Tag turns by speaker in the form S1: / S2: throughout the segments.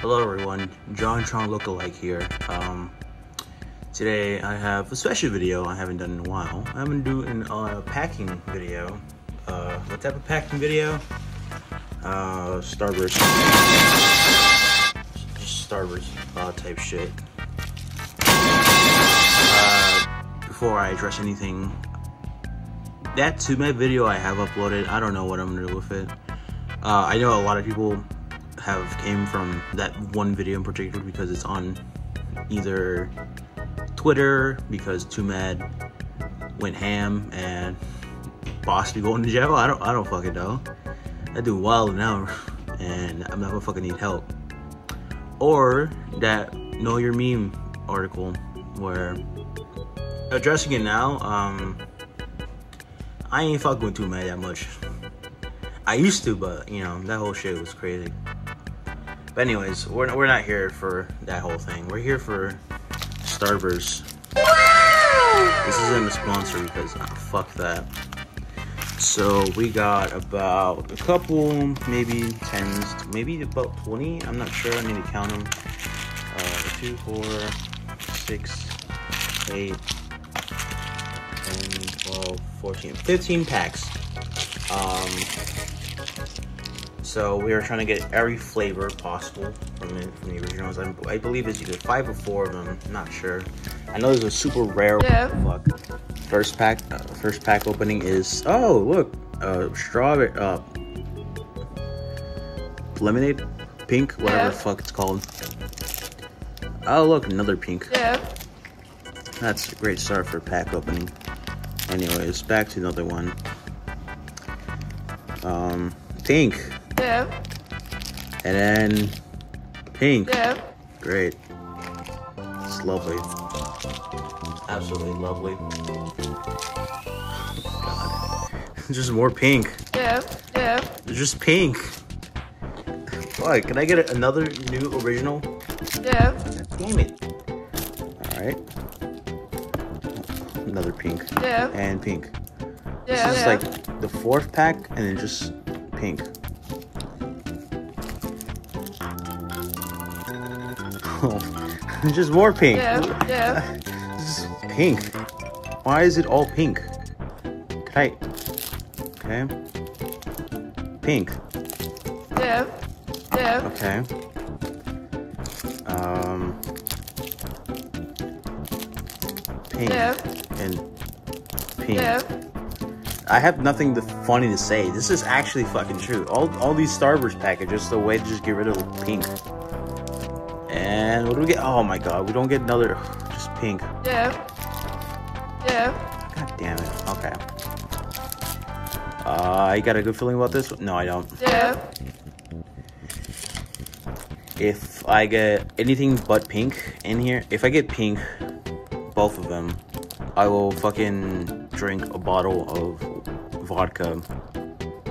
S1: Hello everyone, John Tron lookalike here. Um, today I have a special video I haven't done in a while. I'm gonna do a uh, packing video. Uh, what type of packing video? Uh, Starburst. Just Starburst uh, type shit. Uh, before I address anything, that to my video I have uploaded, I don't know what I'm gonna do with it. Uh, I know a lot of people have came from that one video in particular because it's on either Twitter because Too Mad went ham and possibly going to jail. I don't I don't fucking know. I do wild now and I'm not gonna fucking need help. Or that Know Your Meme article where addressing it now, um I ain't fucking with Too Mad that much. I used to, but you know, that whole shit was crazy. But anyways, we're, we're not here for that whole thing. We're here for Starburst. This isn't a sponsor because oh, fuck that. So we got about a couple, maybe tens, maybe about 20. I'm not sure. I need to count them. Uh, two, four, six, eight, 10, 12, 14, 15 packs. Um, so we are trying to get every flavor possible from the, from the originals. I, I believe it's either five or four of them. Not sure. I know there's a super rare.
S2: Yeah.
S1: First pack. Uh, first pack opening is. Oh look. Uh, strawberry. Uh, lemonade, pink, whatever
S2: Yeah.
S1: the fuck it's called. Oh look, another pink.
S2: Yeah.
S1: That's a great start for pack opening. Anyways, back to another one. Um, pink,
S2: Yeah.
S1: and then pink.
S2: Yeah.
S1: Great. It's lovely. Absolutely lovely. God. Just more pink.
S2: Yeah. Yeah.
S1: Just pink. Fuck, can I get another new original?
S2: Yeah.
S1: Damn it. Alright. Another pink.
S2: Yeah.
S1: And pink. This
S2: Yeah.
S1: is
S2: Yeah.
S1: like the fourth pack and then just pink. just more pink.
S2: Yeah. Yeah.
S1: This is pink. Why is it all pink? Can I? Okay. Pink.
S2: Yeah. Yeah.
S1: Okay. Um. Pink
S2: Yeah.
S1: and pink.
S2: Yeah.
S1: I have nothing to, funny to say. This is actually fucking true. All all these Starburst packages, the way to just get rid of pink. And what do we get? Oh my god, we don't get another. Just pink.
S2: Yeah. Yeah.
S1: God damn it. Okay. Uh, I got a good feeling about this. No, I don't.
S2: Yeah.
S1: If I get anything but pink in here, if I get pink, both of them, I will fucking drink a bottle of vodka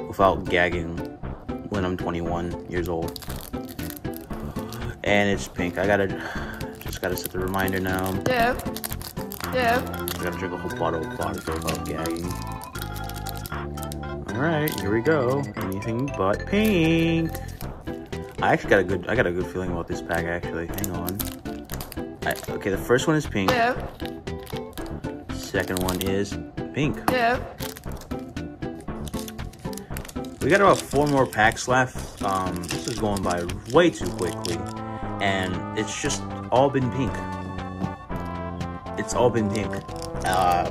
S1: without gagging when I'm 21 years old. And it's pink. I gotta, just gotta set the reminder now.
S2: Yeah. Yeah.
S1: I gotta drink a whole bottle of vodka without gagging. Alright, here we go. Anything but pink. I actually got a good I got a good feeling about this pack actually. Hang on. I, okay, the first one is pink.
S2: Yeah.
S1: Second one is pink.
S2: Yeah.
S1: We got about four more packs left. Um, this is going by way too quickly. And it's just all been pink. It's all been pink. Uh,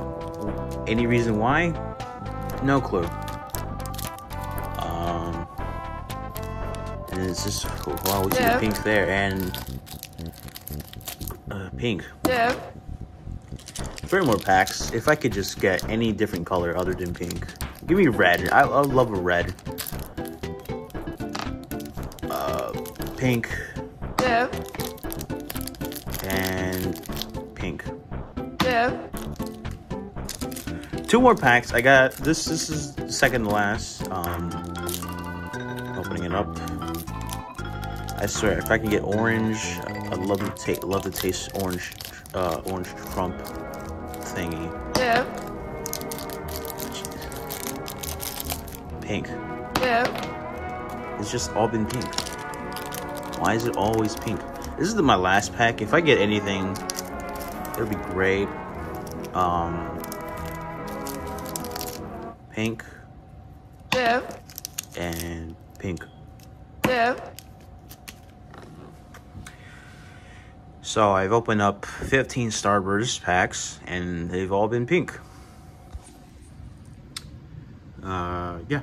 S1: any reason why? No clue. Um, and it's just, wow, we see
S2: Yeah.
S1: the pink there and uh, pink.
S2: Yeah.
S1: Three more packs. If I could just get any different color other than pink. Give me red. I, I love a red. Uh, pink
S2: Yeah.
S1: and pink.
S2: Yeah.
S1: Two more packs. I got this. This is the second to last. Um, opening it up. I swear, if I can get orange, I'd love to take. Love to taste orange. Uh, orange Trump thingy.
S2: Yeah.
S1: Pink.
S2: Yeah.
S1: It's just all been pink. Why is it always pink? This is the, my last pack. If I get anything, it'll be great. Um, pink
S2: Div.
S1: and pink.
S2: Div.
S1: So I've opened up 15 Starburst packs, and they've all been pink. Uh, yeah.